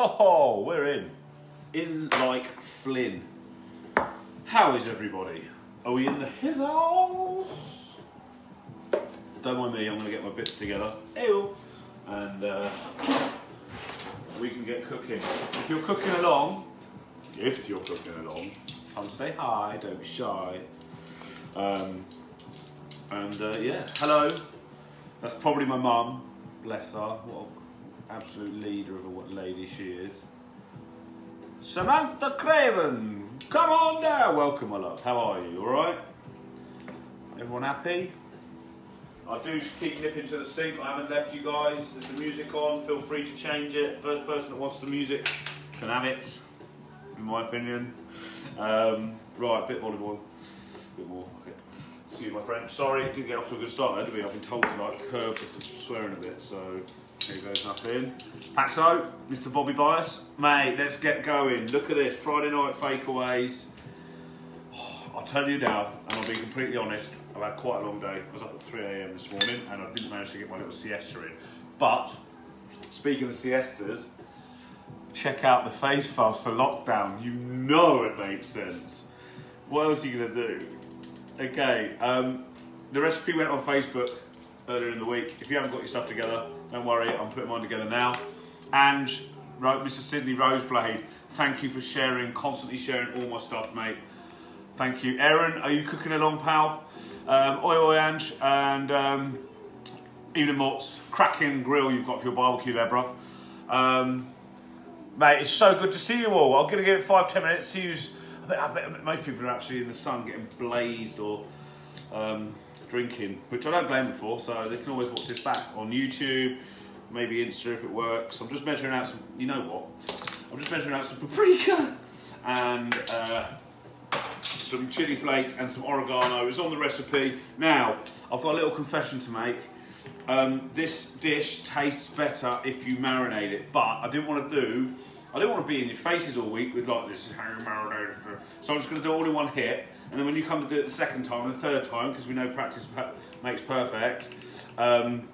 Oh, we're in. In like Flynn. How is everybody? Are we in the his house? Don't mind me, I'm to get my bits together. Ew. And uh, we can get cooking. If you're cooking along, if you're cooking along, come say hi, don't be shy. Um, and uh, yeah, hello. That's probably my mum. Bless her. What absolute leader of a what lady she is. Samantha Craven, come on down. Welcome, my love. How are you? All right? Everyone happy? I do keep nipping to the sink. I haven't left you guys. There's the music on. Feel free to change it. First person that wants the music can have it, in my opinion. Um, right, bit olive oil. bit more. Okay. See you, my friend. Sorry, didn't get off to a good start. There, I've been told to like curb swearing a bit. So here goes nothing. Paxo, Mr. Bobby Bias, mate. Let's get going. Look at this Friday night fakeaways. I'll tell you now, and I'll be completely honest, I've had quite a long day. I was up at 3 a.m. this morning and I didn't manage to get my little siesta in. But, speaking of siestas, check out the face fuzz for lockdown. You know it makes sense. What else are you to do? Okay, um, the recipe went on Facebook earlier in the week. If you haven't got your stuff together, don't worry, I'm putting mine together now. And Mr. Sydney Roseblade, thank you for sharing, constantly sharing all my stuff, mate. Thank you. Aaron, are you cooking along, pal? Um, oi, oi, Ange, and um, Evening cracking grill you've got for your barbecue there, bruv. Um, mate, it's so good to see you all. I'm going to give it five, ten minutes, see who's... I bet, I bet most people are actually in the sun getting blazed or um, drinking, which I don't blame them for, so they can always watch this back on YouTube, maybe Insta if it works. I'm just measuring out some, you know what? I'm just measuring out some paprika and uh, some chili flakes and some oregano. It's on the recipe. Now, I've got a little confession to make. Um, this dish tastes better if you marinate it, but I didn't want to do, I didn't want to be in your faces all week with like, this is how you marinate it. So I'm just going to do all in one hit, and then when you come to do it the second time and the third time, because we know practice makes perfect, um,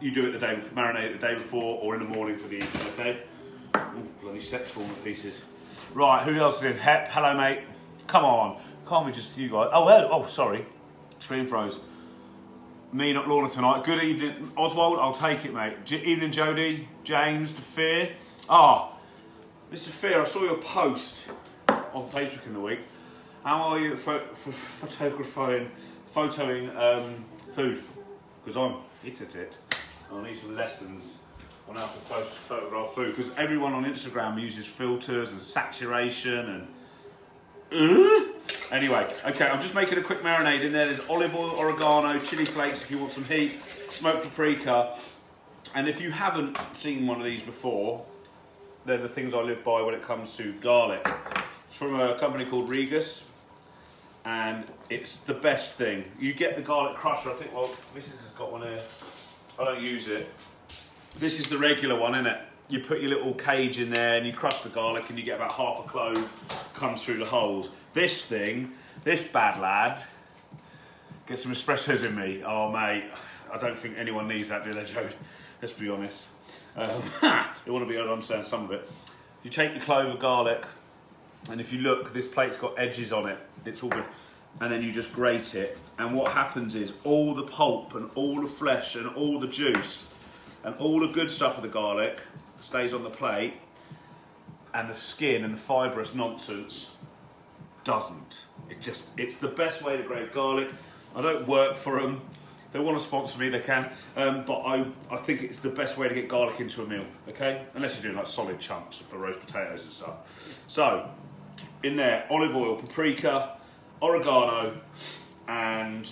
you do it the day, marinate it the day before or in the morning for the evening, okay? Ooh, bloody sex format pieces. Right, who else is in? Hep, hello mate. Come on, can't we just see you guys? Oh, well, oh, sorry, screen froze. Me, not Lorna tonight. Good evening, Oswald. I'll take it, mate. J evening, Jody, James. Fear. Ah, oh, Mr. Fear, I saw your post on Facebook in the week. How are you for photographing, photoing um, food? Because I'm it at it. I need some lessons on how to photograph food because everyone on Instagram uses filters and saturation and Anyway, okay, I'm just making a quick marinade in there. There's olive oil, oregano, chili flakes if you want some heat, smoked paprika. And if you haven't seen one of these before, they're the things I live by when it comes to garlic. It's from a company called Regus, and it's the best thing. You get the garlic crusher. I think, well, Mrs. has got one here. I don't use it. This is the regular one, isn't it? You put your little cage in there and you crush the garlic and you get about half a clove comes through the holes. This thing, this bad lad, get some espressos in me. Oh, mate, I don't think anyone needs that, do they, Joe? Let's be honest. Um, you want to be able to understand some of it. You take your clove of garlic, and if you look, this plate's got edges on it. It's all good. And then you just grate it. And what happens is all the pulp and all the flesh and all the juice and all the good stuff of the garlic stays on the plate and the skin and the fibrous nonsense doesn't. It just, it's the best way to grate garlic. I don't work for them. If they want to sponsor me, they can. Um, but I, I think it's the best way to get garlic into a meal, okay? Unless you're doing like solid chunks for roast potatoes and stuff. So, in there, olive oil, paprika, oregano, and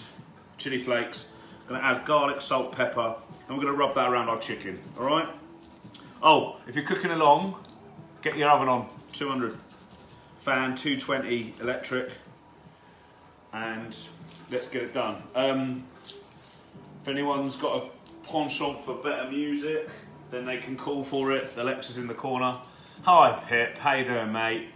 chili flakes. Gonna add garlic, salt, pepper, and we're gonna rub that around our chicken, all right? Oh, if you're cooking along, get your oven on, 200. Fan, 220 electric, and let's get it done. Um, if anyone's got a penchant for better music, then they can call for it. Alexa's in the corner. Hi Pip, how you doing mate?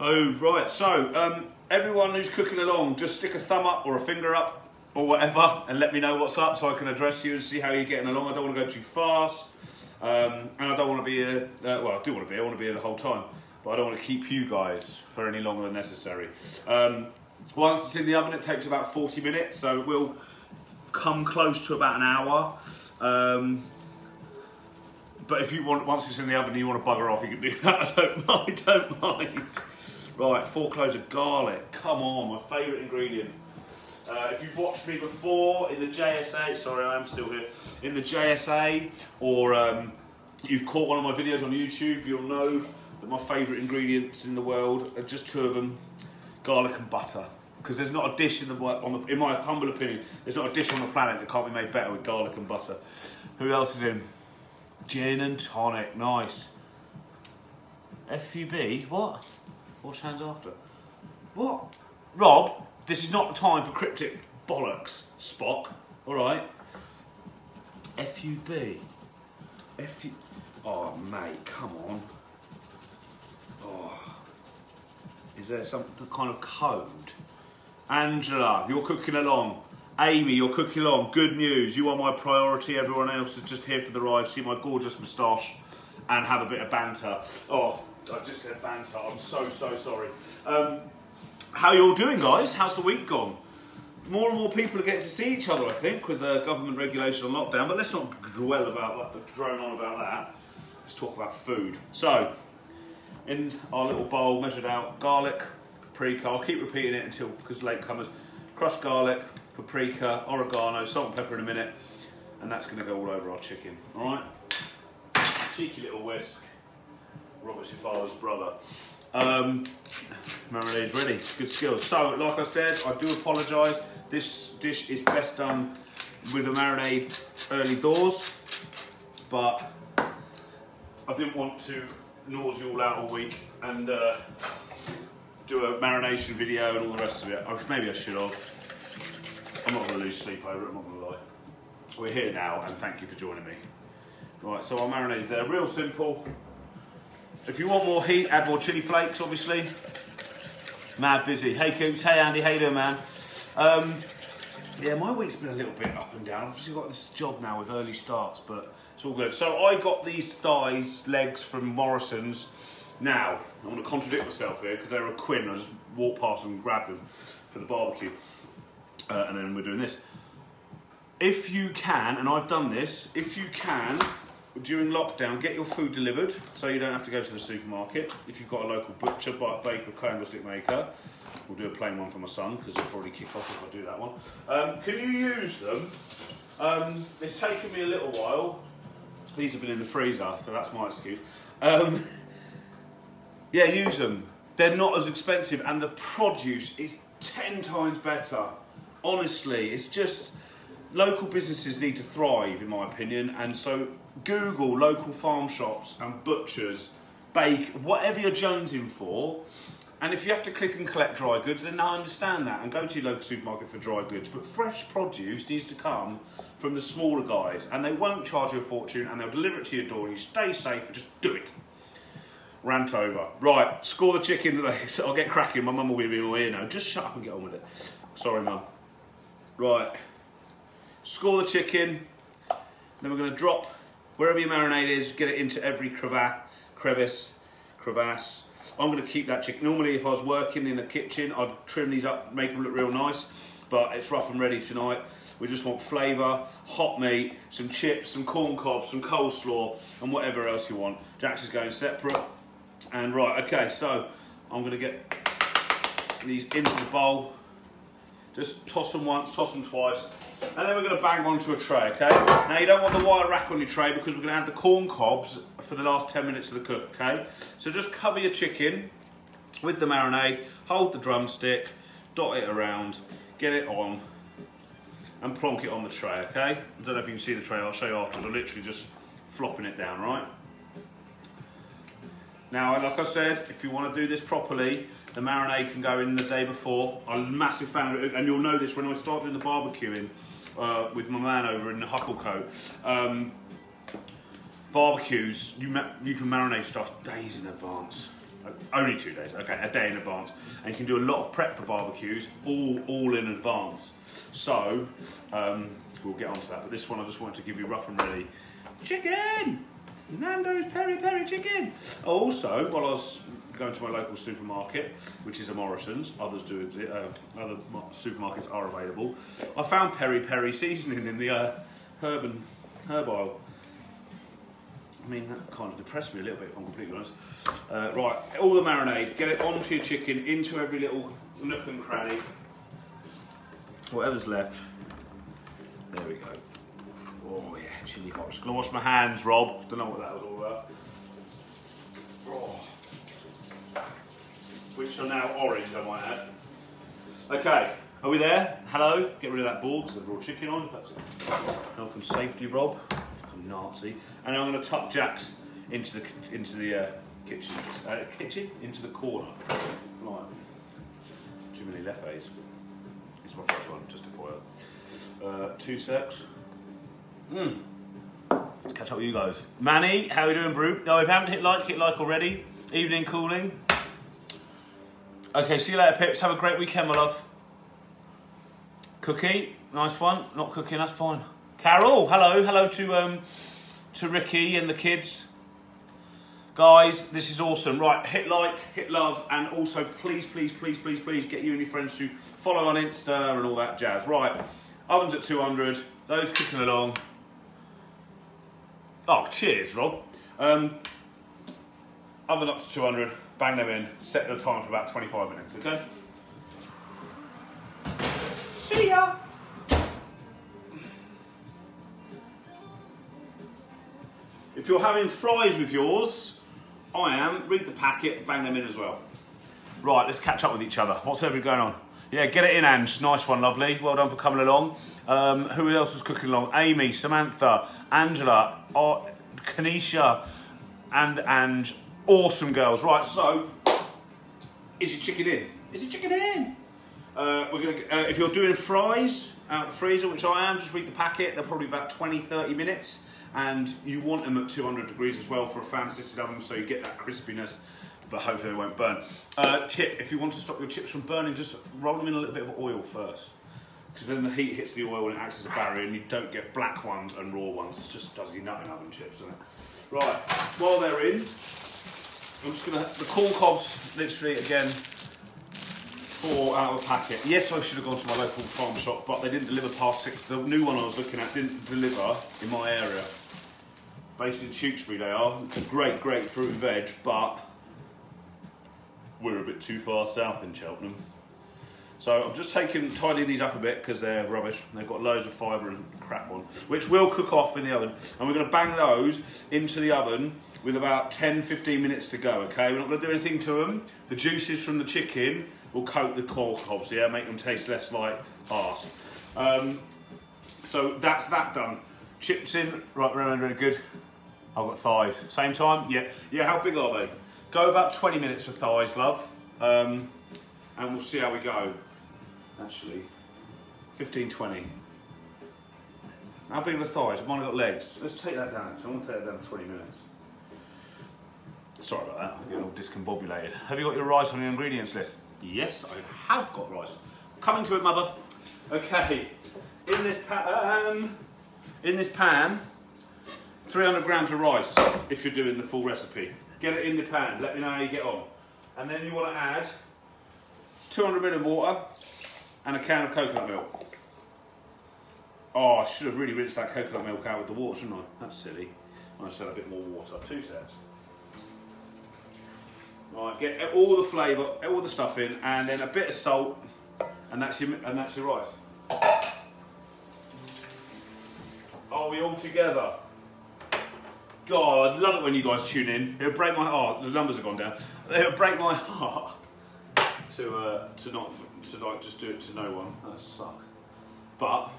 Oh, right, so um, everyone who's cooking along, just stick a thumb up or a finger up or whatever and let me know what's up so I can address you and see how you're getting along. I don't want to go too fast. Um, and I don't want to be here, uh, well, I do want to be, here. I want to be here the whole time, but I don't want to keep you guys for any longer than necessary. Um, once it's in the oven, it takes about 40 minutes, so it will come close to about an hour. Um, but if you want, once it's in the oven and you want to bugger off, you can do that. I don't mind, don't mind. Right, four cloves of garlic. Come on, my favourite ingredient. Uh, if you've watched me before in the JSA, sorry, I am still here, in the JSA, or um, you've caught one of my videos on YouTube, you'll know that my favourite ingredients in the world are just two of them garlic and butter. Because there's not a dish in the, on the, in my humble opinion, there's not a dish on the planet that can't be made better with garlic and butter. Who else is in? Gin and tonic, nice. FUB, what? Wash hands after. What? Rob, this is not the time for cryptic bollocks, Spock. All right. FUB. FU. Oh, mate, come on. Oh. Is there some kind of code? Angela, you're cooking along. Amy, you're cooking along. Good news. You are my priority. Everyone else is just here for the ride. See my gorgeous moustache and have a bit of banter. Oh, I just said banter. I'm so, so sorry. Um, how you all doing, guys? How's the week gone? More and more people are getting to see each other, I think, with the government regulation on lockdown. But let's not dwell about that, drone on about that. Let's talk about food. So, in our little bowl, measured out garlic, paprika. I'll keep repeating it until because late comers. Crushed garlic, paprika, oregano, salt and pepper in a minute, and that's going to go all over our chicken. All right. Cheeky little whisk. Robert father's brother. Um, marinade's ready. Good skills. So, like I said, I do apologise. This dish is best done with a marinade early doors, but I didn't want to nose you all out all week and uh, do a marination video and all the rest of it. maybe I should have. I'm not going to lose sleep over it, I'm not going to lie. We're here now, and thank you for joining me. Right, so our marinade is there. Real simple. If you want more heat, add more chili flakes, obviously. Mad busy. Hey Coops, hey Andy, Hey, doing, man? Um, yeah, my week's been a little bit up and down. I've obviously got this job now with early starts, but it's all good. So I got these thighs, legs from Morrison's. Now, I want to contradict myself here because they were a quin. I just walked past them and grabbed them for the barbecue. Uh, and then we're doing this. If you can, and I've done this, if you can, during lockdown, get your food delivered so you don't have to go to the supermarket. If you've got a local butcher, baker, candlestick maker, we'll do a plain one for my son because he'll probably kick off if I do that one. Um, can you use them? Um, it's taken me a little while. These have been in the freezer, so that's my excuse. Um, yeah, use them. They're not as expensive, and the produce is 10 times better. Honestly, it's just local businesses need to thrive, in my opinion, and so Google local farm shops and butchers, bake, whatever you're jonesing for. And if you have to click and collect dry goods, then I understand that and go to your local supermarket for dry goods. But fresh produce needs to come from the smaller guys and they won't charge you a fortune and they'll deliver it to your door and you stay safe and just do it. Rant over. Right, score the chicken I'll get cracking. My mum will be in my ear now. Just shut up and get on with it. Sorry, mum. Right. Score the chicken. Then we're going to drop wherever your marinade is, get it into every crevasse, crevice, crevasse. I'm going to keep that chicken. Normally, if I was working in the kitchen, I'd trim these up, make them look real nice. But it's rough and ready tonight. We just want flavour, hot meat, some chips, some corn cobs, some coleslaw, and whatever else you want. Jax is going separate. And right, okay, so I'm going to get these into the bowl. Just toss them once, toss them twice, and then we're going to bang onto a tray, okay? Now you don't want the wire rack on your tray because we're going to add the corn cobs for the last 10 minutes of the cook, okay? So just cover your chicken with the marinade, hold the drumstick, dot it around, get it on, and plonk it on the tray, okay? I don't know if you can see the tray, I'll show you afterwards. I'm literally just flopping it down, right? Now, like I said, if you want to do this properly, the marinade can go in the day before. I'm a massive fan of it, and you'll know this when I start doing the barbecuing uh, with my man over in the Hucclecote. Um, barbecues, you, you can marinate stuff days in advance. Uh, only two days, okay, a day in advance. And you can do a lot of prep for barbecues, all, all in advance. So, um, we'll get onto that. But this one I just wanted to give you rough and ready. Chicken! Nando's peri peri chicken. Also, while I was going to my local supermarket, which is a Morrison's, others do exist, uh, other supermarkets are available. I found peri peri seasoning in the uh, herb and herb aisle. I mean, that kind of depressed me a little bit, if I'm completely honest. Uh, right, all the marinade, get it onto your chicken, into every little nook and cranny. Whatever's left. There we go. Oh yeah, chili hot. Just gonna wash my hands, Rob. Don't know what that was all about. Oh. Which are now orange, I might add. Okay, are we there? Hello? Get rid of that board because I've brought chicken on. That's health and safety, Rob. I'm Nazi. And I'm going to tuck Jack's into the into the uh, kitchen. Uh, kitchen into the corner. Too many lefts. It's my first one, just a foil. Uh, two secs. Mm. Let's catch up with you guys. Manny, how are we doing, Brew? No, if you haven't hit like, hit like already. Evening cooling. Okay, see you later, Pips. Have a great weekend, my love. Cookie, nice one. Not cooking, that's fine. Carol, hello. Hello to um, to Ricky and the kids. Guys, this is awesome. Right, hit like, hit love, and also please, please, please, please, please get you and your friends to follow on Insta and all that jazz. Right, oven's at 200, those kicking along. Oh, cheers, Rob. Um, oven up to 200, bang them in, set the time for about 25 minutes, okay? See ya! If you're having fries with yours, I am, read the packet, bang them in as well. Right, let's catch up with each other. What's everything going on? Yeah, get it in, Ange. Nice one, lovely. Well done for coming along. Um, who else was cooking along? Amy, Samantha, Angela, uh, Kanisha, and Ange. Awesome girls. Right, so, is your chicken in? Is your chicken in? Uh, we're gonna, uh, if you're doing fries out of the freezer, which I am, just read the packet. They're probably about 20, 30 minutes and you want them at 200 degrees as well for a fan assisted oven so you get that crispiness but hopefully they won't burn. Uh, tip, if you want to stop your chips from burning, just roll them in a little bit of oil first because then the heat hits the oil and it acts as a barrier and you don't get black ones and raw ones. It just does your nut in oven chips, doesn't it? Right, while they're in, I'm just gonna, the corn cobs, literally again, four out of a packet. Yes, I should have gone to my local farm shop, but they didn't deliver past six. The new one I was looking at didn't deliver in my area based in Tewkesbury they are. Great, great fruit and veg, but we're a bit too far south in Cheltenham. So I'm just taking, tidying these up a bit because they're rubbish. They've got loads of fibre and crap on, which will cook off in the oven. And we're going to bang those into the oven with about 10-15 minutes to go, okay? We're not to do anything to them. The juices from the chicken will coat the corn cobs, yeah? Make them taste less like arse. Um, so that's that done. Chips in, right, remember, really good. I've got thighs. Same time? Yeah. Yeah, how big are they? Go about 20 minutes for thighs, love. Um, and we'll see how we go. Actually, 15, 20. How big are the thighs? I've only got legs. Let's take that down. I want to take that down 20 minutes. Sorry about that, I'm getting all discombobulated. Have you got your rice on your ingredients list? Yes, I have got rice. Coming to it, mother. Okay, in this pan, um, in this pan, 300 grams of rice if you're doing the full recipe. Get it in the pan, let me know how you get on. And then you want to add 200 ml of water and a can of coconut milk. Oh, I should have really rinsed that coconut milk out with the water, shouldn't I? That's silly. I just add a bit more water, two sets. Right, get all the flavour, all the stuff in, and then a bit of salt, and that's your and that's your rice. Are we all together? God, I love it when you guys tune in. It'll break my heart. The numbers have gone down. It'll break my heart to uh, to not to like just do it to no one. That suck. But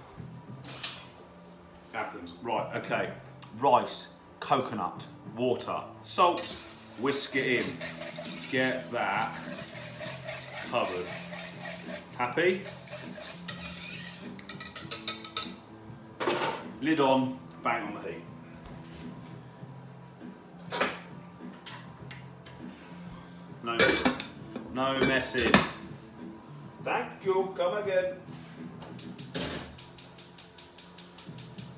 happens. Right. Okay. Rice, coconut, water, salt. Whisk it in. Get that covered. Happy? Lid on. Bang on the heat. No, no messing. Thank you, come again.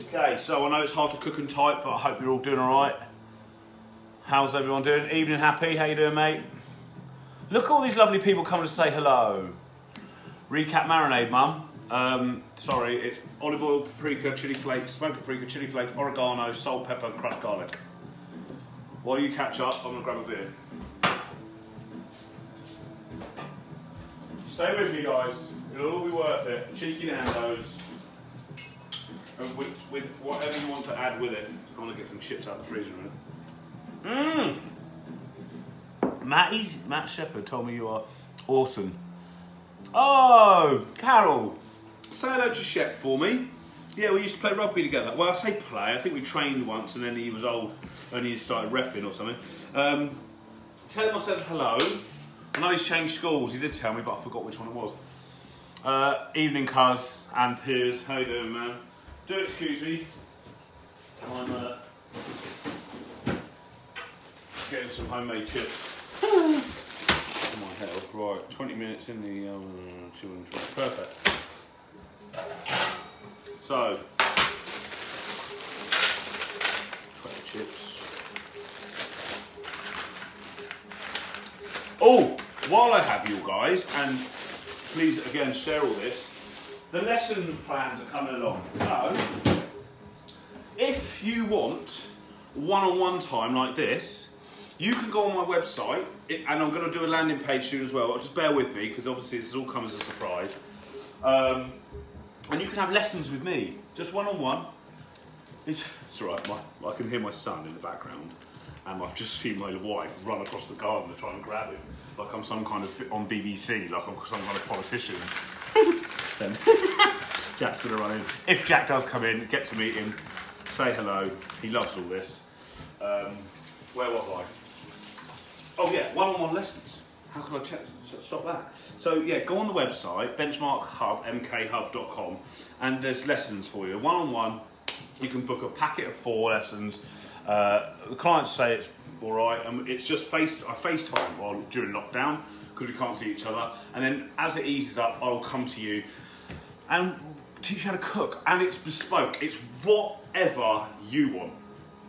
Okay, so I know it's hard to cook and type, but I hope you're all doing all right. How's everyone doing? Evening happy, how you doing mate? Look at all these lovely people coming to say hello. Recap marinade, mum. Um, sorry, it's olive oil, paprika, chili flakes, smoked paprika, chili flakes, oregano, salt, pepper, crushed garlic. While you catch up, I'm gonna grab a beer. Stay with me, guys. It'll all be worth it. Cheeky Nando's. And with, with whatever you want to add with it. I want to get some chips out of the freezer in a minute. Mmm! Matty, Matt Shepherd told me you are awesome. Oh, Carol. Say hello to Shep for me. Yeah, we used to play rugby together. Well, I say play, I think we trained once and then he was old and he started refing or something. Um, tell him I said hello. I know he's changed schools, he did tell me, but I forgot which one it was. Uh, evening, cuz and Piers. How you doing, man? Do excuse me. I'm uh, getting some homemade chips. My health. Right, 20 minutes in the um, 220. Perfect. So, tray chips. Oh, while I have you guys, and please again share all this, the lesson plans are coming along. So, if you want one-on-one time like this, you can go on my website, it, and I'm going to do a landing page soon as well. Just bear with me because obviously this all come as a surprise. Um, and you can have lessons with me, just one-on-one. It's, it's all right. My, I can hear my son in the background, and I've just seen my wife run across the garden to try and grab him, like I'm some kind of on BBC, like I'm some kind of politician. then Jack's gonna run in. If Jack does come in, get to meet him, say hello. He loves all this. Um, where was I? Oh yeah, one-on-one lessons. How can I check, stop that? So yeah, go on the website, benchmarkhub.mkhub.com and there's lessons for you. One-on-one, you can book a packet of four lessons. Uh, the clients say it's all right, and it's just face, I FaceTime while during lockdown because we can't see each other. And then as it eases up, I'll come to you and teach you how to cook. And it's bespoke. It's whatever you want.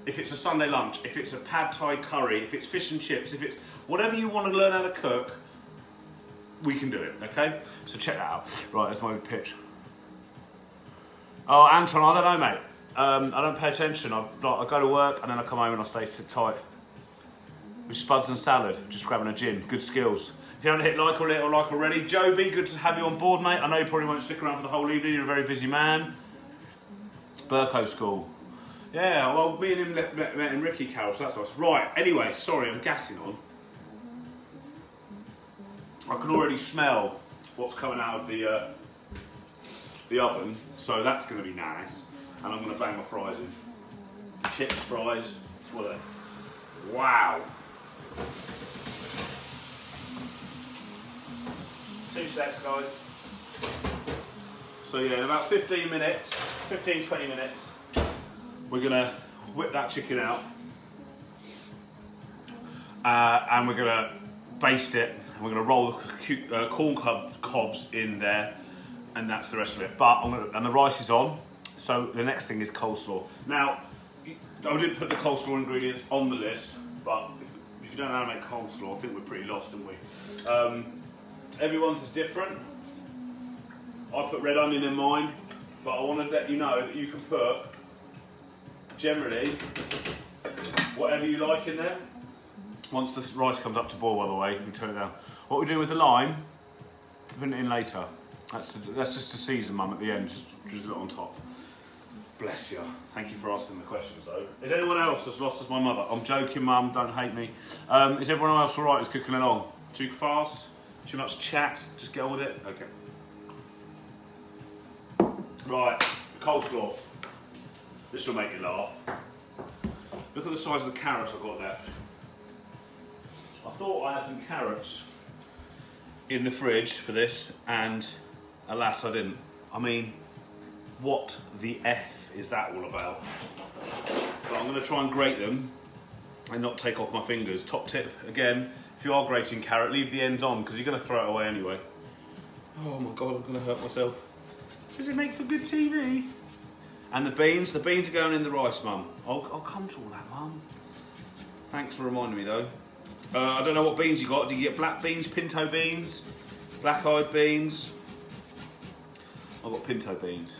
If it's a Sunday lunch, if it's a pad thai curry, if it's fish and chips, if it's whatever you want to learn how to cook, we can do it, okay? So check that out. Right, there's my pitch. Oh, Anton, I don't know, mate. Um, I don't pay attention. I, like, I go to work and then I come home and I stay tight. With spuds and salad, just grabbing a gin. Good skills. If you haven't hit like or little like already, Joby, good to have you on board, mate. I know you probably won't stick around for the whole evening. You're a very busy man. Burko School. Yeah, well, me and him met, met, met in Ricky Carroll, so that's nice. Right, anyway, sorry, I'm gassing on. I can already smell what's coming out of the uh, the oven, so that's going to be nice. And I'm going to bang my fries in. Chips, fries, what are they? Wow. Two secs, guys. So yeah, in about 15 minutes, 15, 20 minutes, we're gonna whip that chicken out. Uh, and we're gonna baste it, and we're gonna roll the uh, corn cob, cobs in there, and that's the rest of it. But gonna, and the rice is on, so the next thing is coleslaw. Now, I didn't put the coleslaw ingredients on the list, but if, if you don't know how to make coleslaw, I think we're pretty lost, aren't we? Um, everyone's is different. I put red onion in mine, but I want to let you know that you can put generally whatever you like in there. Once the rice comes up to boil, by the way, you can turn it down. What we're doing with the lime, putting it in later. That's, that's just a season, mum, at the end, just drizzle it on top. Bless you. Thank you for asking the questions, though. Is anyone else as lost as my mother? I'm joking, mum, don't hate me. Um, is everyone else all right who's cooking along? Too fast? Too much chat? Just get on with it? Okay. Right, coleslaw. This will make you laugh. Look at the size of the carrots I've got left. I thought I had some carrots in the fridge for this, and alas, I didn't. I mean, what the F is that all about? But I'm going to try and grate them and not take off my fingers. Top tip, again, if you are grating carrot, leave the ends on because you're going to throw it away anyway. Oh my god, I'm going to hurt myself. Does it make for good TV? And the beans, the beans are going in the rice, mum. I'll, I'll come to all that, mum. Thanks for reminding me though. Uh, I don't know what beans you got. Do you get black beans, pinto beans, black-eyed beans? I've got pinto beans.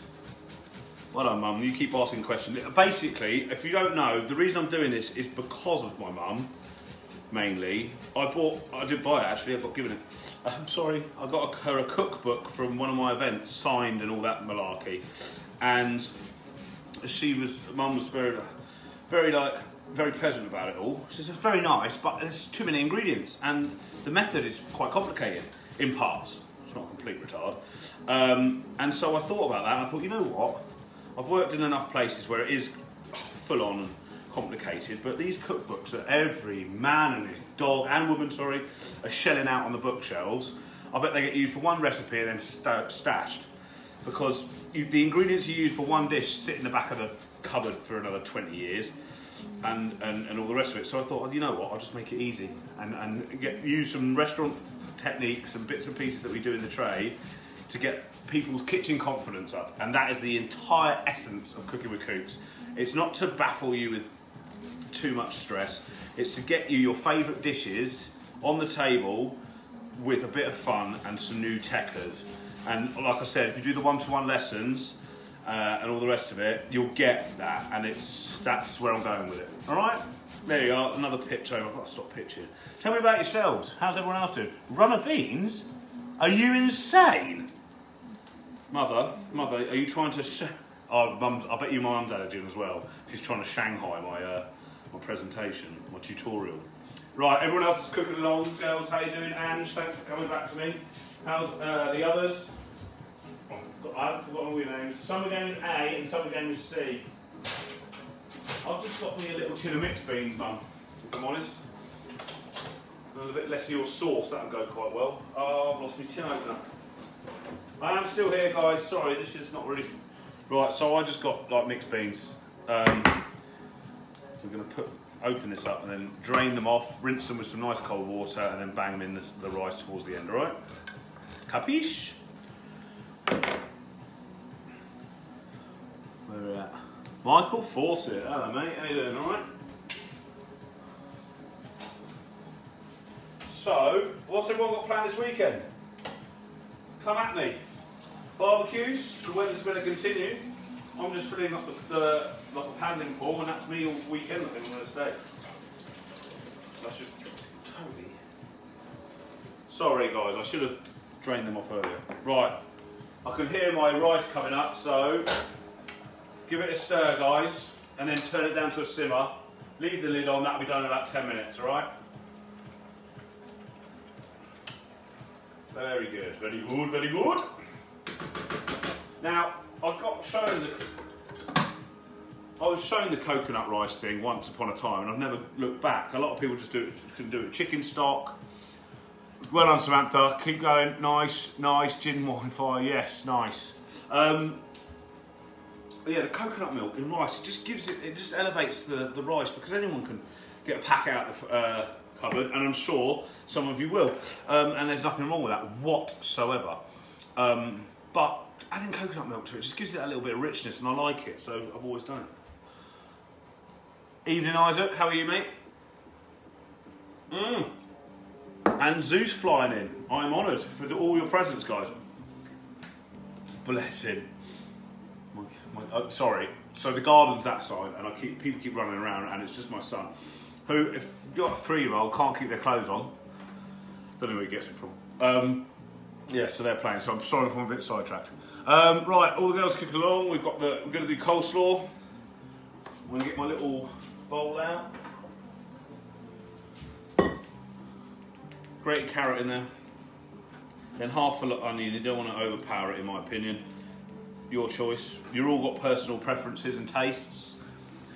Well done, Mum. You keep asking questions. Basically, if you don't know, the reason I'm doing this is because of my mum, mainly. I bought, I did buy it actually, I got given it. I'm sorry, I got her a cookbook from one of my events, signed and all that malarkey. And she was, Mum was very, very like, very pleasant about it all. She says, very nice, but there's too many ingredients. And the method is quite complicated in parts. It's not a complete retard. Um, and so I thought about that and I thought, you know what? I've worked in enough places where it is full on complicated, but these cookbooks that every man and his dog and woman, sorry, are shelling out on the bookshelves, I bet they get used for one recipe and then st stashed. Because the ingredients you use for one dish sit in the back of the cupboard for another 20 years. And, and, and all the rest of it. So I thought, you know what, I'll just make it easy and, and get, use some restaurant techniques and bits and pieces that we do in the trade to get people's kitchen confidence up. And that is the entire essence of Cooking with Coops. It's not to baffle you with too much stress. It's to get you your favourite dishes on the table with a bit of fun and some new techers. And like I said, if you do the one-to-one lessons uh, and all the rest of it, you'll get that. And it's that's where I'm going with it. All right? There you are, another pitch over. I've got to stop pitching. Tell me about yourselves. How's everyone else doing? Runner beans? Are you insane? Mother, mother, are you trying to? Sh- oh, mum, I bet you my mum's doing as well. She's trying to Shanghai my uh, my presentation, my tutorial. Right, everyone else is cooking along. Girls, how you doing? Ange, thanks for coming back to me. How's uh, the others? I haven't forgotten all your names. Some are going with A and some are going with C. I've just got me a little tin of mixed beans, mum, if I'm honest. A little bit less of your sauce, that'll go quite well. Oh, I've lost my tin opener. I am still here, guys. Sorry, this is not really right. So I just got like mixed beans. Um, we're going to put open this up and then drain them off, rinse them with some nice cold water, and then bang them in the, the rice towards the end. All right? Capiche? Where are we at? Michael Fawcett. Hello, mate. How you doing? All right? So, what's everyone got planned this weekend? Come at me. Barbecues, the weather's going to continue. I'm just filling up the, the like a paddling pool, and that's me all weekend. I think I'm going to stay. I should totally. Sorry, guys. I should have drained them off earlier. Right. I can hear my rice coming up, so give it a stir, guys, and then turn it down to a simmer. Leave the lid on. That'll be done in about 10 minutes. All right. Very good. Very good. Very good. Now, I got shown the. I was shown the coconut rice thing once upon a time, and I've never looked back. A lot of people just do it, can do it. Chicken stock. Well done, Samantha. Keep going. Nice, nice. Gin wine fire. Yes, nice. Um, yeah, the coconut milk in rice. It just gives it. It just elevates the, the rice because anyone can get a pack out the uh, cupboard, and I'm sure some of you will. Um, and there's nothing wrong with that whatsoever. Um, but adding coconut milk to it just gives it a little bit of richness, and I like it, so I've always done it. Evening, Isaac. How are you, mate? Mm. And Zeus flying in. I'm honoured for all your presents, guys. Bless him. My, my, oh, sorry. So the garden's that side, and I keep people keep running around, and it's just my son, who, if you've got a three-year-old, can't keep their clothes on. Don't know where he gets it from. Um, yeah, so they're playing. So I'm sorry if I'm a bit sidetracked. Um, right, all the girls kicking along. We've got the. We're going to do coleslaw. I'm going to get my little bowl out. Grated carrot in there. Then half a lot onion. You don't want to overpower it, in my opinion. Your choice. You've all got personal preferences and tastes.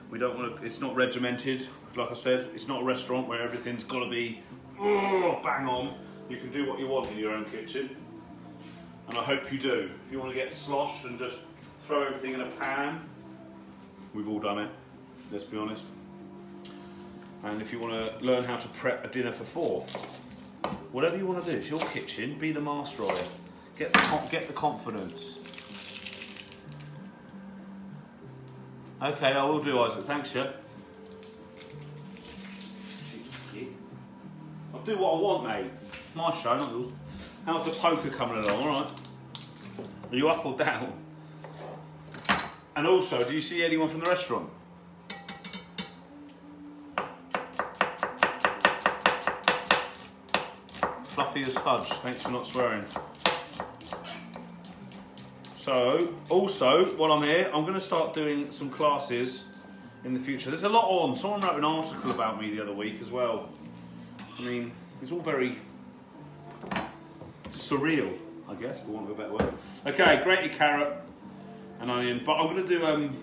We don't want to. It's not regimented. Like I said, it's not a restaurant where everything's got to be oh, bang on. You can do what you want in your own kitchen. And I hope you do. If you want to get sloshed and just throw everything in a pan, we've all done it, let's be honest. And if you want to learn how to prep a dinner for four, whatever you want to do, it's your kitchen, be the master of it. Get the, get the confidence. Okay, I will do, Isaac. Thanks, yeah. I'll do what I want, mate. My show, not yours. How's the poker coming along? All right. Are you up or down? And also, do you see anyone from the restaurant? As fudge. Thanks for not swearing. So, also, while I'm here, I'm going to start doing some classes in the future. There's a lot on. Someone wrote an article about me the other week as well. I mean, it's all very surreal, I guess, for want of a better word. Okay, grated carrot and onion. But I'm going to do um,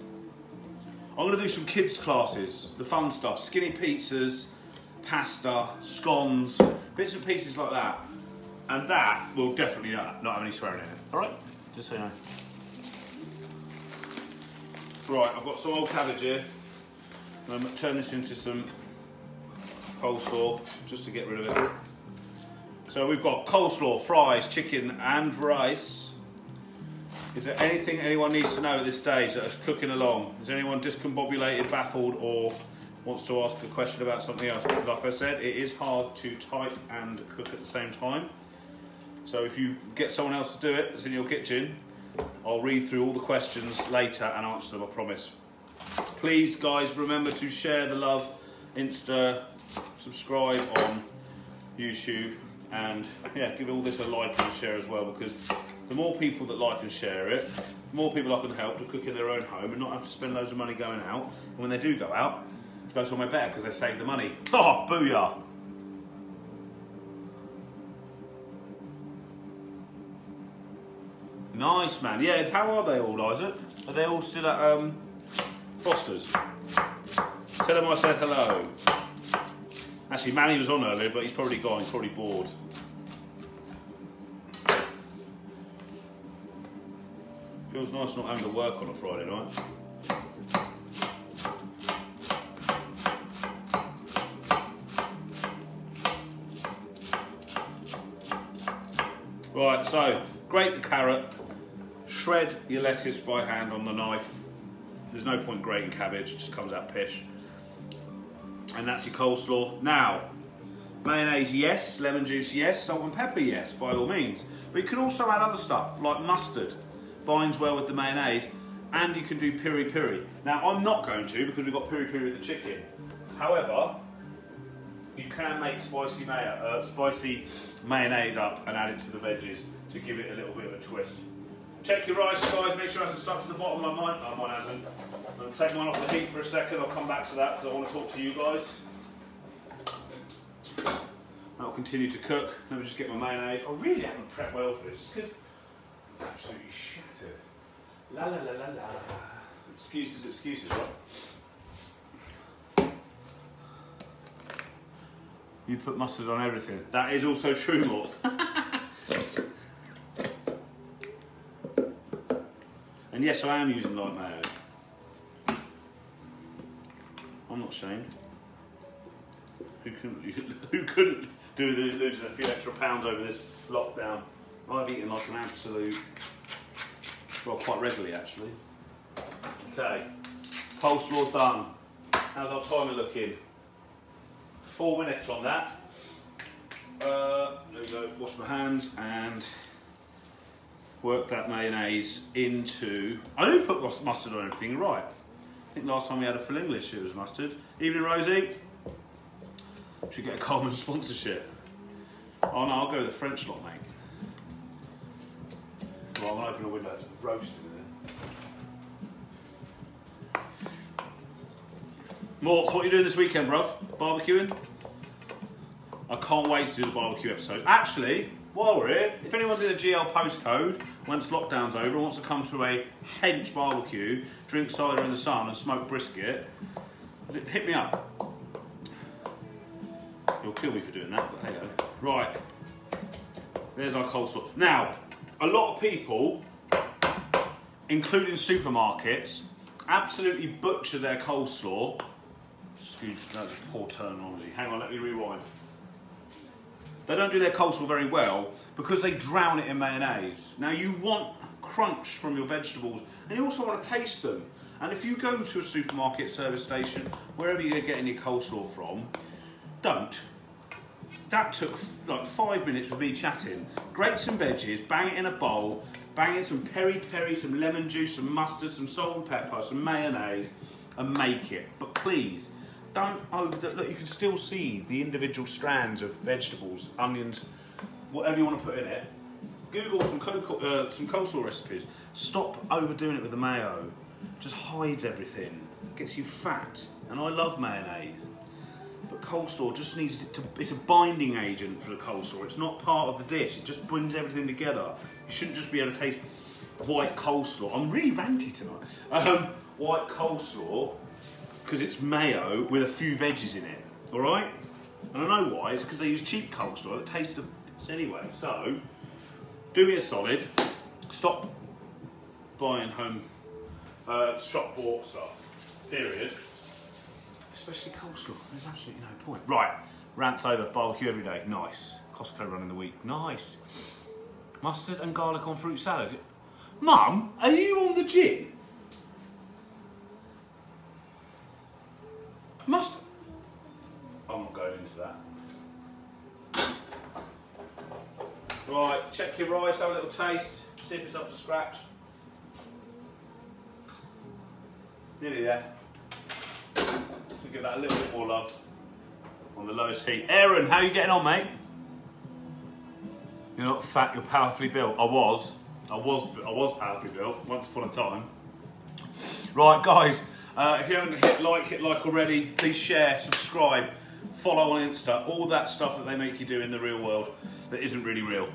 I'm going to do some kids classes, the fun stuff, skinny pizzas, pasta, scones, bits and pieces like that. And that will definitely not, not have any swearing in it. All right, just so you know. Right, I've got some old cabbage here. I'm going to turn this into some coleslaw just to get rid of it. So we've got coleslaw, fries, chicken, and rice. Is there anything anyone needs to know at this stage that is cooking along? Is anyone discombobulated, baffled, or wants to ask a question about something else? Like I said, it is hard to type and cook at the same time. So if you get someone else to do it that's in your kitchen, I'll read through all the questions later and answer them, I promise. Please, guys, remember to share the love, Insta, subscribe on YouTube, and yeah, give all this a like and a share as well because the more people that like and share it, the more people I can help to cook in their own home and not have to spend loads of money going out. And when they do go out, it goes somewhere better because they save the money. Oh, booyah! Nice, man. Yeah, how are they all, Isaac? Are they all still at um, Foster's? Tell them I said hello. Actually, Manny was on earlier, but he's probably gone. He's probably bored. Feels nice not having to work on a Friday night. Right, so grate the carrot, shred your lettuce by hand on the knife. There's no point grating cabbage, it just comes out pish. And that's your coleslaw. Now, mayonnaise, yes. Lemon juice, yes. Salt and pepper, yes, by all means. But you can also add other stuff, like mustard. Binds well with the mayonnaise. And you can do piri piri. Now, I'm not going to because we've got piri piri with the chicken. However, you can make spicy, mayo, uh, spicy mayonnaise up and add it to the veggies to give it a little bit of a twist. Check your rice, guys. Make sure it hasn't stuck to the bottom. of mine, oh, mine hasn't. I'm going to take mine off the heat for a second. I'll come back to that because I want to talk to you guys. That'll continue to cook. Let me just get my mayonnaise. I really haven't prepped well for this because absolutely shattered. La la la la la. Excuses, excuses, right? You put mustard on everything. That is also true, Mort. and yes, I am using light mayo. I'm not ashamed. Who couldn't, who couldn't do this, losing a few extra pounds over this lockdown? I've eaten like an absolute, well, quite regularly actually. Okay, coleslaw done. How's our timer looking? Four minutes on that. Uh, there we go, wash my hands and work that mayonnaise into, I only put mustard on everything, right. I think last time we had a full English it was mustard. Evening Rosie. Should get a Colman sponsorship. Oh no, I'll go with the French lot, mate. Well, I'm gonna open a window, it's roasting in Morts, what are you doing this weekend, bruv? Barbecuing? I can't wait to do the barbecue episode. Actually, while we're here, if anyone's in a GL postcode, once lockdown's over, wants to come to a hench barbecue, drink cider in the sun and smoke brisket, hit me up. You'll kill me for doing that, but hey ho. Right, there's our coleslaw. Now, a lot of people, including supermarkets, absolutely butcher their coleslaw. Excuse, me that's poor terminology. Hang on, let me rewind. They don't do their coleslaw very well because they drown it in mayonnaise. Now you want crunch from your vegetables and you also want to taste them. And if you go to a supermarket, service station, wherever you're getting your coleslaw from, don't. that took like five minutes with me chatting. Grate some veggies, bang it in a bowl, bang in some peri peri, some lemon juice, some mustard, some salt and pepper, some mayonnaise, and make it. But please, don't over. Look, you can still see the individual strands of vegetables, onions, whatever you want to put in it. Google some, co- uh, some coleslaw recipes. Stop overdoing it with the mayo. Just hides everything. Gets you fat. And I love mayonnaise. But coleslaw just needs it to, it's a binding agent for the coleslaw. It's not part of the dish. It just brings everything together. You shouldn't just be able to taste white coleslaw. I'm really ranty tonight. Um, white coleslaw, because it's mayo with a few veggies in it. All right? And I know why. It's because they use cheap coleslaw. It tastes of anyway. So, do me a solid. Stop buying home uh, shop bought stuff. Period. Especially coleslaw. There's absolutely no point. Right. Rants over. Barbecue every day. Nice. Costco running the week. Nice. Mustard and garlic on fruit salad. Mum, are you on the gin? Mustard. I'm not going into that. Right, check your rice, have a little taste, see if it's up to scratch. Nearly there. So give that a little bit more love on the lowest heat. Aaron, how are you getting on, mate? You're not fat, you're powerfully built. I was. I was I was powerfully built once upon a time. Right, guys, uh, if you haven't hit like, hit like already, please share, subscribe, follow on Insta, all that stuff that they make you do in the real world that isn't really real.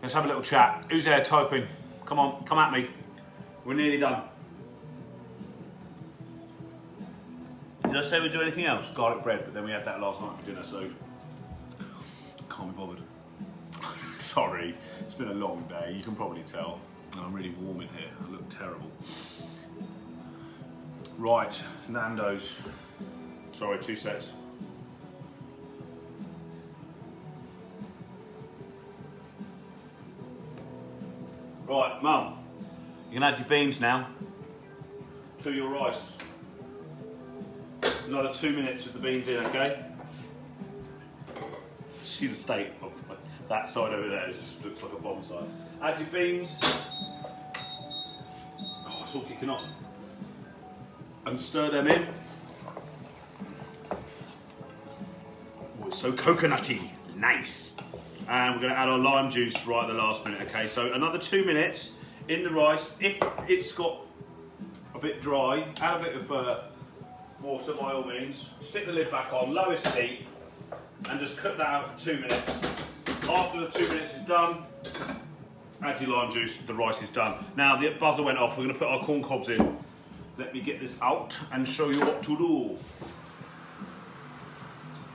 Let's have a little chat. Who's there typing? Come on, come at me. We're nearly done. Did I say we'd do anything else? Garlic bread, but then we had that last night for dinner, so can't be bothered. Sorry, it's been a long day, you can probably tell. I'm really warm in here, I look terrible. Right, Nando's. Sorry, two sets. Right, Mum, you can add your beans now to your rice. Another two minutes with the beans in, okay? See the state of that side over there, it just looks like a bomb site. Add your beans. Oh, it's all kicking off. And stir them in. It's so coconutty. Nice. And we're going to add our lime juice right at the last minute, okay? So another two minutes in the rice. If it's got a bit dry, add a bit of uh, water by all means. Stick the lid back on, lowest heat, and just cook that out for two minutes. After the two minutes is done, add your lime juice, the rice is done. Now the buzzer went off, we're to put our corn cobs in. Let me get this out and show you what to do.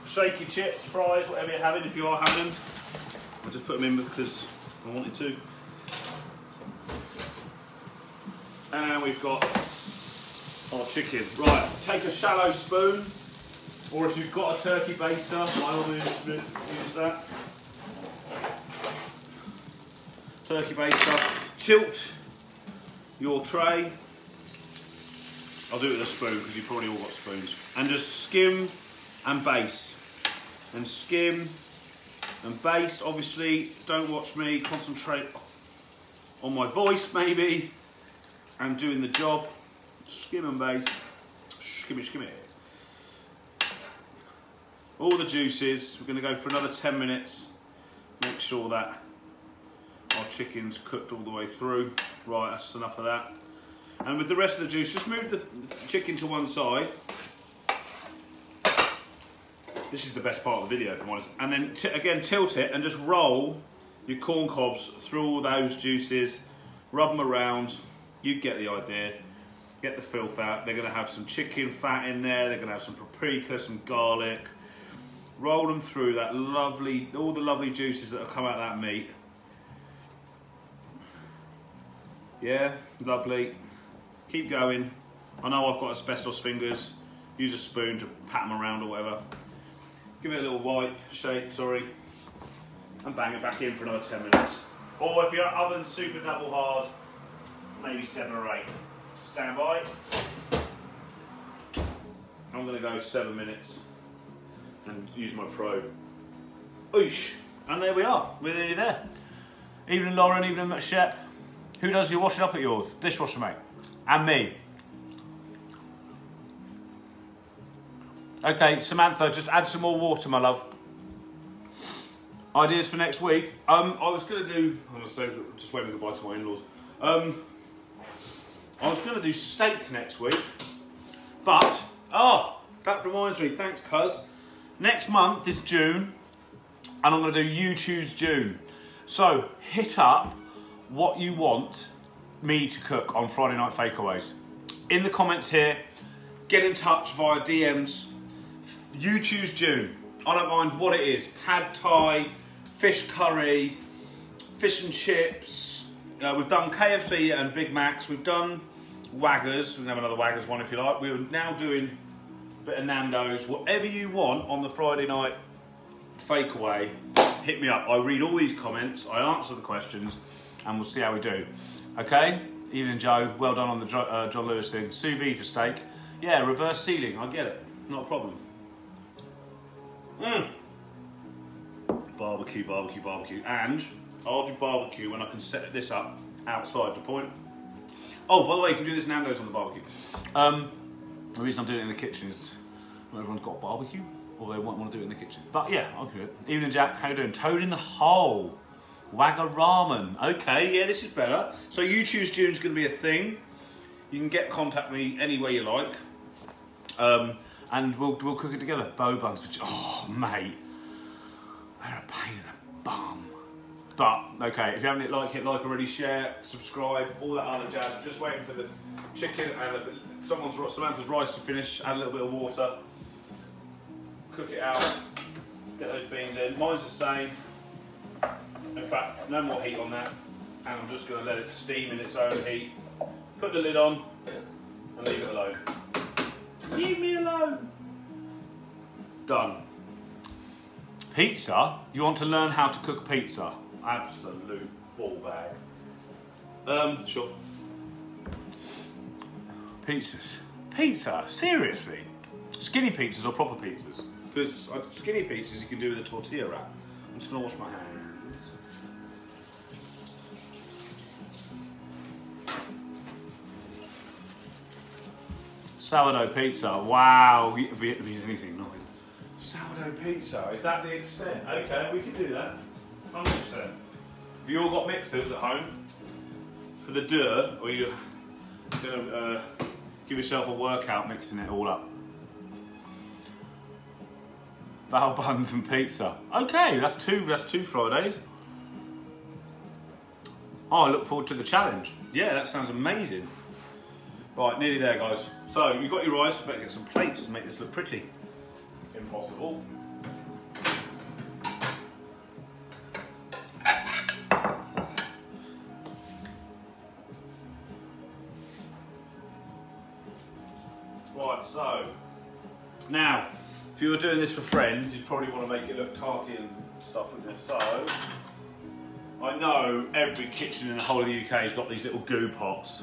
Shake your chips, fries, whatever you're having, if you are having them. I just put them in because I wanted to. And we've got our chicken. Right, take a shallow spoon, or if you've got a turkey baster, by all means use that. Turkey baster. Tilt your tray. I'll do it with a spoon because you've probably all got spoons. And just skim and baste. And skim and baste. Obviously, don't watch me, concentrate on my voice maybe and doing the job. Skim and baste. Skimmy, skimmy. All the juices. We're going to go for another 10 minutes. Make sure that our chicken's cooked all the way through. Right, that's enough of that. And with the rest of the juice, just move the chicken to one side. This is the best part of the video, if I'm honest. And then, again, tilt it and just roll your corn cobs through all those juices. Rub them around. You get the idea. Get the filth out. They're going to have some chicken fat in there. They're going to have some paprika, some garlic. Roll them through that lovely, all the lovely juices that have come out of that meat. Yeah, lovely. Keep going. I know I've got asbestos fingers. Use a spoon to pat them around or whatever. Give it a little wipe, shake, sorry. And bang it back in for another 10 minutes. Or if your oven's super double hard, maybe seven or eight. Stand by. I'm gonna go seven minutes. and use my probe. Oosh. And there we are. We're nearly there. Evening, Lauren. Evening, Shep. Who does your washing up at yours? Dishwasher, mate. And me. Okay, Samantha, just add some more water, my love. Ideas for next week. Um, I was going to do. I'm to say, just waving goodbye to my in-laws. Um, I was going to do steak next week, but oh, that reminds me. Thanks, Cuz. Next month is June, and I'm to do You Choose June. So hit up what you want me to cook on Friday Night Fakeaways. In the comments here, get in touch via DMs. You choose June. I don't mind what it is. Pad Thai, fish curry, fish and chips. Uh, we've done KFC and Big Macs. We've done Waggers. We can have another Waggers one if you like. We're now doing a bit of Nando's. Whatever you want on the Friday night fakeaway, hit me up. I read all these comments. I answer the questions, and we'll see how we do. Okay? Evening, Joe. Well done on the uh, John Lewis thing. Sous vide for steak. Yeah, reverse searing. I get it. Not a problem. Mmm. Barbecue, barbecue, barbecue. And I'll do barbecue when I can set this up outside the point. Oh, by the way, you can do this now Nando's on the barbecue. Um, the reason I'm doing it in the kitchen is everyone's got a barbecue, or they won't want to do it in the kitchen. But yeah, I'll do it. Evening, Jack. How you doing? Toad in the hole. Wagga ramen. Okay, yeah, this is better. So you choose June's going to be a thing. You can get contact me any way you like. Um, and we'll, we'll cook it together. Bao buns. Which, oh, mate. They're a pain in the bum. But, okay, if you haven't hit like, hit like already, share, subscribe, all that other jazz. Just waiting for the chicken and a, someone's, Samantha's rice to finish. Add a little bit of water. Cook it out. Get those beans in. Mine's the same. In fact, no more heat on that. And I'm just going to let it steam in its own heat. Put the lid on and leave it alone. Leave me alone. Done. Pizza? You want to learn how to cook pizza? Absolute ball bag. Um, sure. Pizzas. Pizza? Seriously? Skinny pizzas or proper pizzas? Because uh, skinny pizzas you can do with a tortilla wrap. I'm just going to wash my hands. Sourdough pizza. Wow. Vietnamese anything, not Sourdough pizza. Is that the extent? Okay, we can do that. 100%. Have you all got mixers at home? For the dough, or you gonna uh, give yourself a workout mixing it all up? Bao buns and pizza. Okay, that's two. That's two Fridays. Oh, I look forward to the challenge. Yeah, that sounds amazing. Right, nearly there, guys. So you've got your rice. Better get some plates to make this look pretty. Impossible. Right, so now, if you were doing this for friends, you'd probably want to make it look tarty and stuff this. So, I know every kitchen in the whole of the UK has got these little goo pots.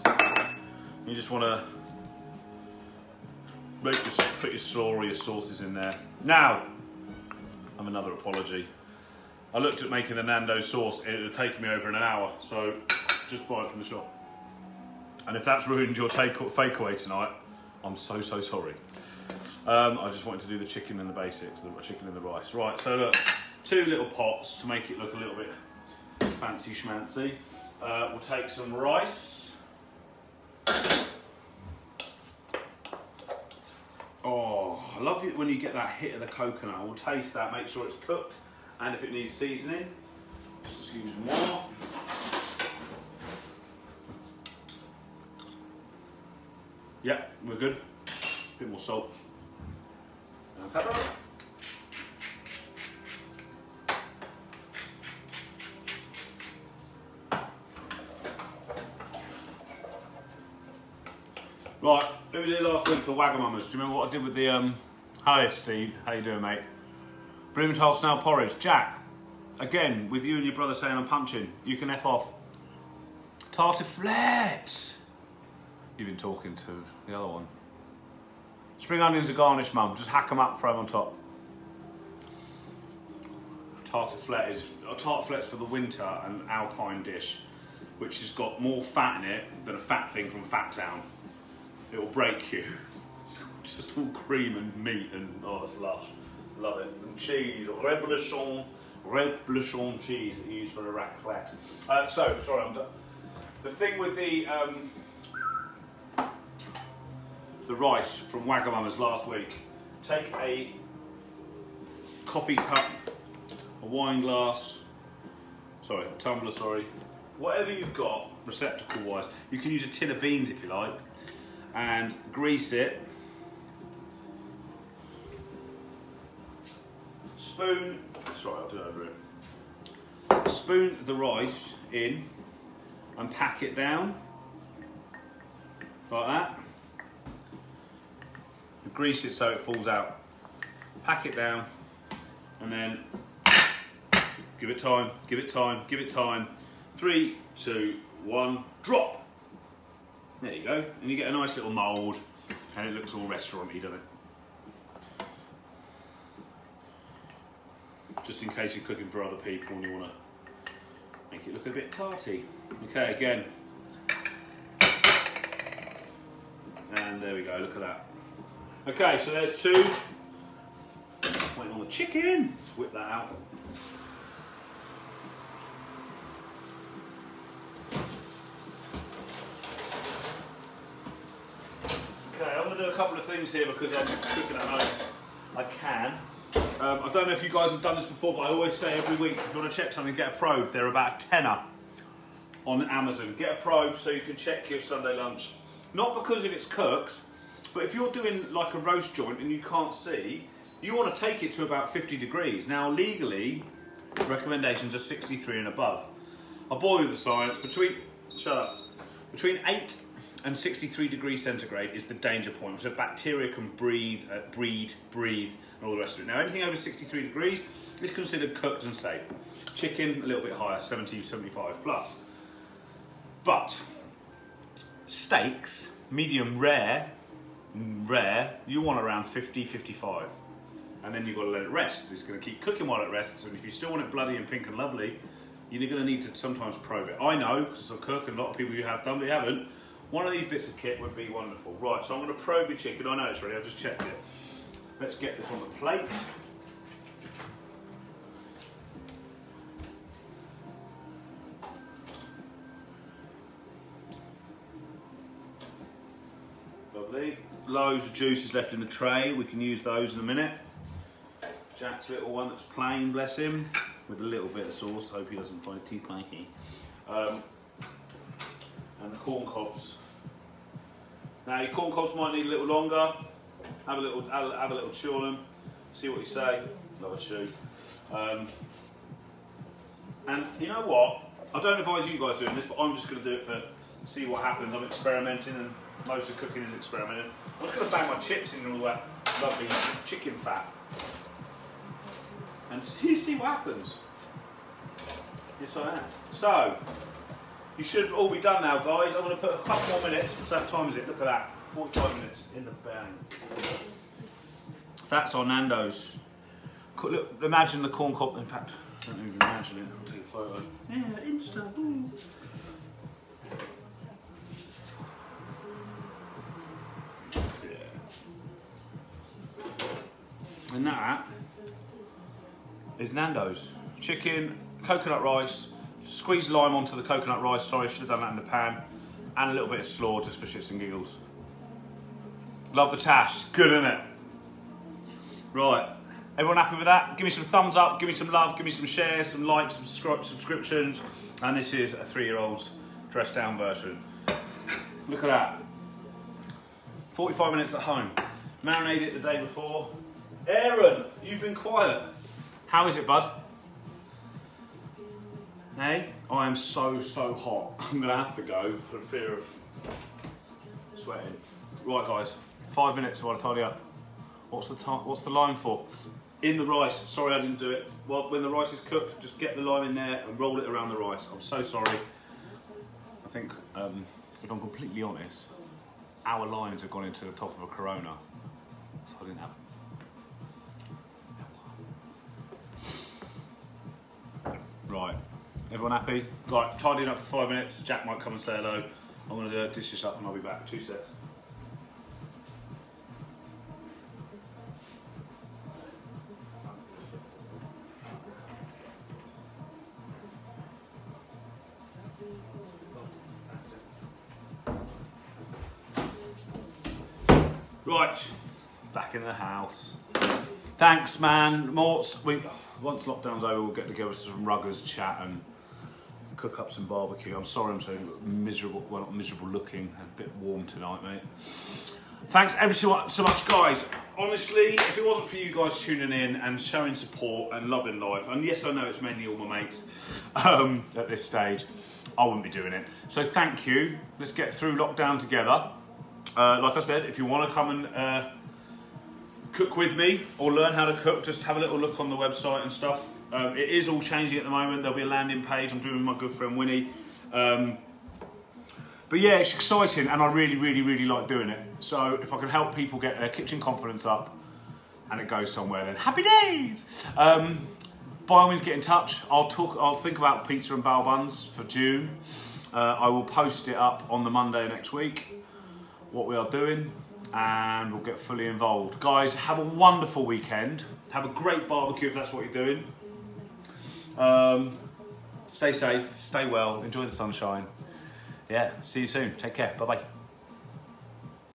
You just want to make your, put your slaw or your sauces in there. Now, I'm another apology. I looked at making the Nando sauce, it would taken me over an hour, so just buy it from the shop. And if that's ruined your take fake away tonight, I'm so, so sorry. Um, I just wanted to do the chicken and the basics, the chicken and the rice. Right, so look, two little pots to make it look a little bit fancy schmancy. Uh, we'll take some rice. Oh, I love it when you get that hit of the coconut. We'll taste that, make sure it's cooked, and if it needs seasoning, just use more. Yeah, we're good. A bit more salt. And pepper. Right, do the last week for Wagamama's. Do you remember what I did with the, um, hi Steve, how you doing mate? Blumenthal snail porridge. Jack, again, with you and your brother saying I'm punching, you can F off. Tartar Tartiflettes. You've been talking to the other one. Spring onions are garnish, mum. Just hack them up, throw them on top. tartiflette is a tartiflette's for the winter an alpine dish, which has got more fat in it than a fat thing from Fat Town. It will break you. It's just all cream and meat and oh, it's lush. Love it. And cheese, reblochon, reblochon cheese that you use for a raclette. Uh, so, sorry, I'm done. The thing with the um, the rice from Wagamama's last week. Take a coffee cup, a wine glass, sorry, a tumbler, sorry, whatever you've got, receptacle wise. You can use a tin of beans if you like, and grease it. Spoon, sorry, I'll do it over it. Spoon the rice in and pack it down like that. Grease it so it falls out. Pack it down and then give it time, give it time, give it time. Three, two, one, drop. There you go. And you get a nice little mould and it looks all restauranty, doesn't it? Just in case you're cooking for other people and you want to make it look a bit tarty. Okay, again. And there we go, look at that. Okay, so there's two. Waiting on the chicken. Let's whip that out. Okay, I'm going to do a couple of here because I'm cooking at home. I can. Um, I don't know if you guys have done this before, but I always say every week, if you want to check something, get a probe. They're about tenner on Amazon. Get a probe so you can check your Sunday lunch. Not because if it's cooked, but if you're doing like a roast joint and you can't see, you want to take it to about 50 degrees. Now legally, recommendations are 63 and above. I'll bore you with the science. Between, shut up, between 8 and 63 degrees centigrade is the danger point. So bacteria can breathe, uh, breed, breathe, and all the rest of it. Now anything over 63 degrees is considered cooked and safe. Chicken, a little bit higher, 70, 75 plus. But steaks, medium rare, rare, you want around 50, 55. And then you've got to let it rest. It's going to keep cooking while it rests. And if you still want it bloody and pink and lovely, you're going to need to sometimes probe it. I know, because I cook, and a lot of people you have done, but you haven't. One of these bits of kit would be wonderful. Right, so I'm going to probe your chicken. I know it's ready, I've just checked it. Let's get this on the plate. Lovely. Loads of juices left in the tray. We can use those in a minute. Jack's little one that's plain, bless him, with a little bit of sauce. Hope he doesn't find too spicy. Um, and the corn cobs. Now your corn cobs might need a little longer. Have a little, have a little chew on them. See what you say. Love a chew. Um, and you know what? I don't advise you guys doing this, but I'm just going to do it for see what happens. I'm experimenting, and most of cooking is experimenting. I'm just going to bang my chips in all that lovely chicken fat and see, see what happens. Yes, I am. So, you should all be done now, guys. I'm going to put a couple more minutes. What's that time is it? Look at that. 45 minutes in the bank. That's on Nando's. Look, imagine the corn cob. In fact, I don't even imagine it. I'll take a photo. Yeah, Insta. Ooh. And that is Nando's. Chicken, coconut rice, squeeze lime onto the coconut rice. Sorry, should have done that in the pan. And a little bit of slaw just for shits and giggles. Love the tash. Good, isn't it? Right. Everyone happy with that? Give me some thumbs up, give me some love, give me some shares, some likes, some subscriptions. And this is a three-year-old's dressed down version. Look at that. 45 minutes at home. Marinated it the day before. Aaron, you've been quiet. How is it, bud? Hey, I am so, so hot. I'm gonna have to go for fear of sweating. Right, guys, five minutes while I tidy up. What's the time? What's the lime for? In the rice. Sorry, I didn't do it. Well, when the rice is cooked, just get the lime in there and roll it around the rice. I'm so sorry. I think, um, if I'm completely honest, our limes have gone into the top of a Corona, so I didn't have Everyone happy? Right, tidying up for five minutes. Jack might come and say hello. I'm going to dish this up and I'll be back. Two seconds. Right, back in the house. Thanks, man. Morts, we, once lockdown's over, we'll get together some ruggers chat and cook up some barbecue. I'm sorry I'm so miserable, well, not miserable looking, a bit warm tonight, mate. Thanks ever so much, guys. Honestly, if it wasn't for you guys tuning in and showing support and loving life, and yes, I know it's mainly all my mates um, at this stage, I wouldn't be doing it. So thank you. Let's get through lockdown together. Uh, like I said, if you want to come and uh, cook with me or learn how to cook, just have a little look on the website and stuff. Um, it is all changing at the moment. There'll be a landing page. I'm doing with my good friend Winnie. Um, but yeah, it's exciting and I really, really, really like doing it. So if I can help people get their kitchen confidence up and it goes somewhere, then happy days. Um, by all means, get in touch. I'll talk. I'll think about pizza and bao buns for June. Uh, I will post it up on the Monday next week. What we are doing, and we'll get fully involved. Guys, have a wonderful weekend. Have a great barbecue if that's what you're doing. Um, stay safe, stay well, enjoy the sunshine. Yeah, see you soon. Take care. Bye bye.